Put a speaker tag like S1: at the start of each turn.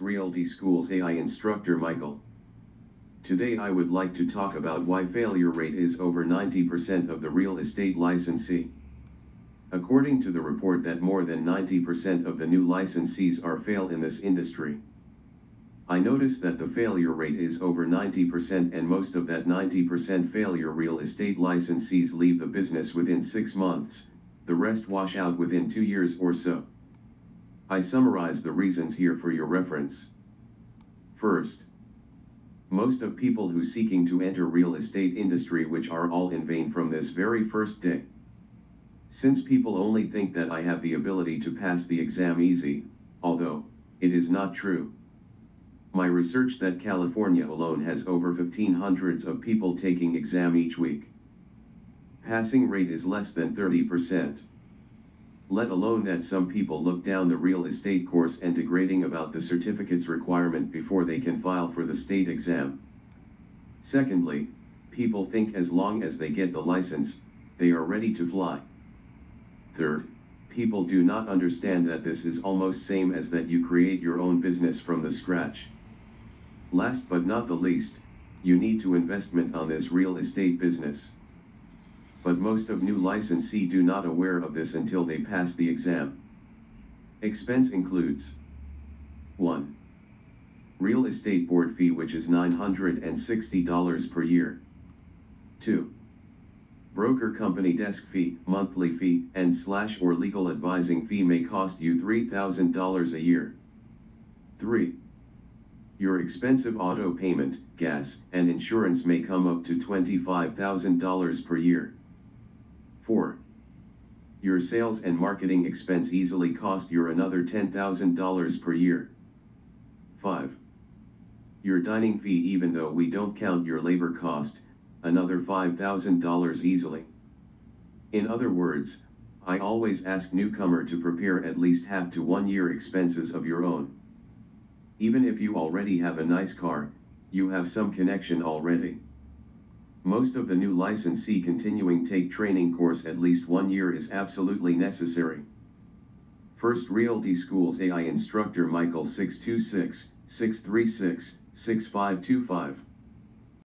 S1: Realty School's AI instructor Michael. Today I would like to talk about why failure rate is over 90% of the real estate licensee. According to the report that more than 90% of the new licensees are fail in this industry. I noticed that the failure rate is over 90% and most of that 90% failure real estate licensees leave the business within 6 months, the rest wash out within 2 years or so. I summarize the reasons here for your reference. First, most of people who seeking to enter real estate industry which are all in vain from this very first day. Since people only think that I have the ability to pass the exam easy, although, it is not true. My research that California alone has over 1500s of people taking exam each week. Passing rate is less than 30% let alone that some people look down the real estate course and degrading about the certificate's requirement before they can file for the state exam. Secondly, people think as long as they get the license, they are ready to fly. Third, people do not understand that this is almost same as that you create your own business from the scratch. Last but not the least, you need to investment on this real estate business but most of new licensee do not aware of this until they pass the exam. Expense includes 1. Real estate board fee which is $960 per year. 2. Broker company desk fee, monthly fee, and slash or legal advising fee may cost you $3,000 a year. 3. Your expensive auto payment, gas, and insurance may come up to $25,000 per year. 4. Your sales and marketing expense easily cost you another $10,000 per year. 5. Your dining fee even though we don't count your labor cost, another $5,000 easily. In other words, I always ask newcomer to prepare at least half to one year expenses of your own. Even if you already have a nice car, you have some connection already. Most of the new licensee continuing take training course at least one year is absolutely necessary. First Realty School's AI instructor Michael 626 636 6525